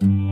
you.